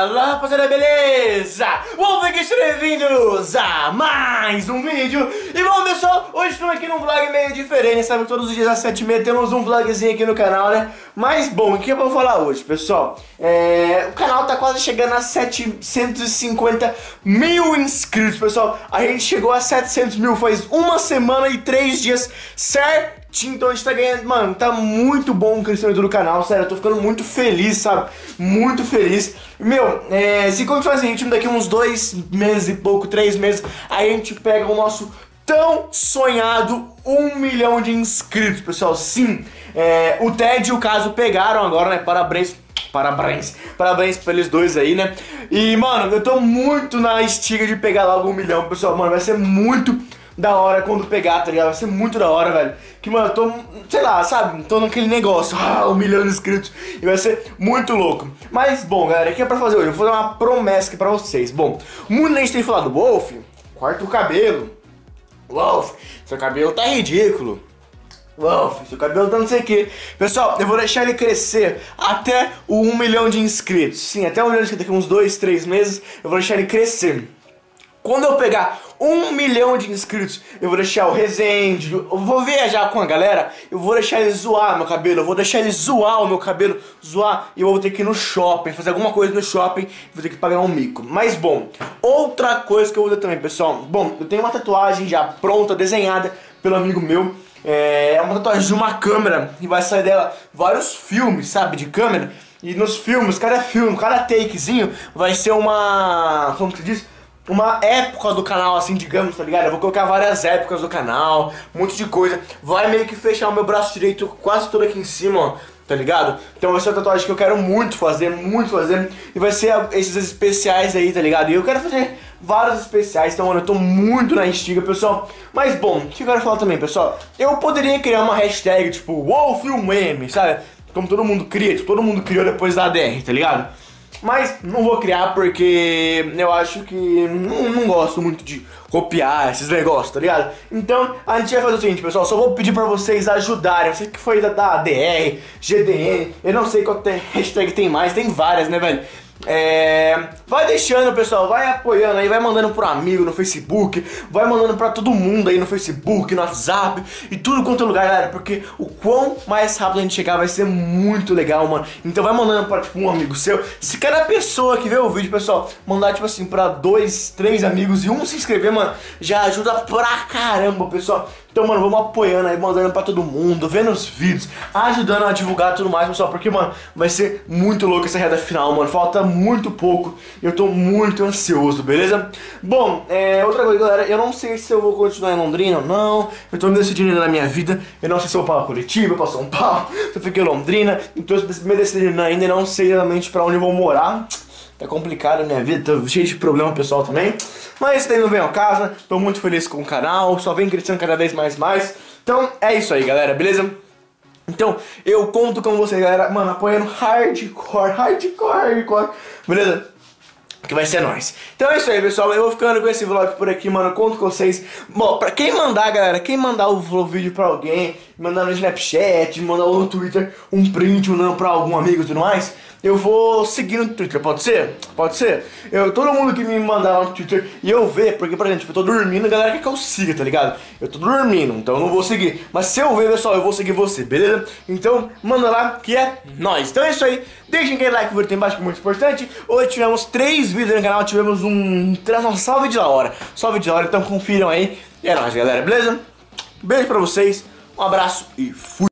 Fala rapaziada, beleza? Bom, aqui bem-vindos a mais um vídeo E bom pessoal, hoje estamos aqui num vlog meio diferente Sabe todos os dias às 7h30 temos um vlogzinho aqui no canal, né? Mas bom, o que eu vou falar hoje, pessoal? É, o canal tá quase chegando a 750 mil inscritos, pessoal A gente chegou a 700 mil faz uma semana e três dias certo? Então a gente tá ganhando, mano, tá muito bom o crescimento do canal, sério, eu tô ficando muito feliz, sabe? Muito feliz. Meu, é, se continuar assim, gente, daqui uns dois meses e pouco, três meses, aí a gente pega o nosso tão sonhado um milhão de inscritos, pessoal. Sim, é, o Ted e o Caso pegaram agora, né? Parabéns. Parabéns, parabéns pra eles dois aí, né? E, mano, eu tô muito na estiga de pegar logo um milhão, pessoal. Mano, vai ser muito da hora quando pegar, tá ligado? Vai ser muito da hora, velho. Que, mano, eu tô, sei lá, sabe? Tô naquele negócio, ah, um milhão de inscritos. E vai ser muito louco. Mas, bom, galera, o que é pra fazer hoje? Eu vou dar uma promessa aqui pra vocês. Bom, muita gente tem falado, Wolf, corta o cabelo. Wolf, seu cabelo tá ridículo. Wolf, seu cabelo tá não sei o que. Pessoal, eu vou deixar ele crescer até o 1 milhão de inscritos. Sim, até 1 milhão de inscritos, daqui uns 2, 3 meses, eu vou deixar ele crescer. Quando eu pegar um milhão de inscritos, eu vou deixar o Resende, eu vou viajar com a galera, eu vou deixar ele zoar meu cabelo, eu vou deixar ele zoar o meu cabelo, zoar, e eu vou ter que ir no shopping, fazer alguma coisa no shopping, vou ter que pagar um mico. Mas bom, outra coisa que eu vou fazer também, pessoal, bom, eu tenho uma tatuagem já pronta, desenhada pelo amigo meu, é, é uma tatuagem de uma câmera, e vai sair dela vários filmes, sabe, de câmera, e nos filmes, cada filme, cada takezinho vai ser uma, como que diz? Uma época do canal, assim, digamos, tá ligado? Eu vou colocar várias épocas do canal, um monte de coisa. Vai meio que fechar o meu braço direito quase todo aqui em cima, ó, tá ligado? Então vai ser uma tatuagem que eu quero muito fazer, muito fazer. E vai ser esses especiais aí, tá ligado? E eu quero fazer vários especiais, então, mano, eu tô muito na instiga, pessoal. Mas, bom, o que eu quero falar também, pessoal? Eu poderia criar uma hashtag, tipo, WolfMeme, sabe? Como todo mundo cria, tipo, todo mundo criou depois da ADR, tá ligado? Mas não vou criar porque eu acho que não, não gosto muito de copiar esses negócios, tá ligado? Então a gente vai fazer o seguinte, pessoal, só vou pedir pra vocês ajudarem. Você que foi da, da ADR, GDN, eu não sei qual hashtag tem mais, tem várias, né, velho? É, vai deixando, pessoal, vai apoiando aí, vai mandando pro amigo no Facebook, vai mandando pra todo mundo aí no Facebook, no WhatsApp e tudo quanto é lugar, galera, porque o quão mais rápido a gente chegar vai ser muito legal, mano. Então vai mandando pra, tipo, um amigo seu. Se cada pessoa que vê o vídeo, pessoal, mandar, tipo assim, pra dois, três amigos e um se inscrever, mano, já ajuda pra caramba, pessoal. Então, mano, vamos apoiando aí, mandando pra todo mundo, vendo os vídeos, ajudando a divulgar tudo mais, pessoal, porque, mano, vai ser muito louco essa reta final, mano. Falta muito pouco eu tô muito ansioso, beleza? Bom, é, outra coisa, galera, eu não sei se eu vou continuar em Londrina ou não. Eu tô me decidindo ainda na minha vida. Eu não sei se eu vou pra Curitiba, pra São Paulo, se eu fico em Londrina. Então eu me decidindo ainda e não sei realmente pra onde eu vou morar. Tá complicado a minha vida, tô cheio de problema pessoal também. Mas isso daí não vem ao caso, né? Tô muito feliz com o canal, só vem crescendo cada vez mais mais. Então é isso aí, galera, beleza? Então, eu conto com vocês, galera, mano, apoiando hardcore, hardcore, hardcore, beleza? Que vai ser nós. Então é isso aí, pessoal. Eu vou ficando com esse vlog por aqui, mano. Conto com vocês. Bom, pra quem mandar, galera, quem mandar o vídeo pra alguém, mandar no Snapchat, mandar no Twitter um print, mandando pra algum amigo e tudo mais, eu vou seguir no Twitter, pode ser? Pode ser? Eu, todo mundo que me mandar no Twitter e eu ver, porque, por exemplo, eu tô dormindo, galera quer que eu siga, tá ligado? Eu tô dormindo, então eu não vou seguir. Mas se eu ver, pessoal, eu vou seguir você, beleza? Então, manda lá, que é nós. Então é isso aí. Deixem aquele like, por tem embaixo, que é muito importante. Hoje tivemos três vídeos no canal, tivemos um, um salve de hora. Salve de hora, então confiram aí. E é nóis, galera, beleza? Beijo pra vocês, um abraço e fui!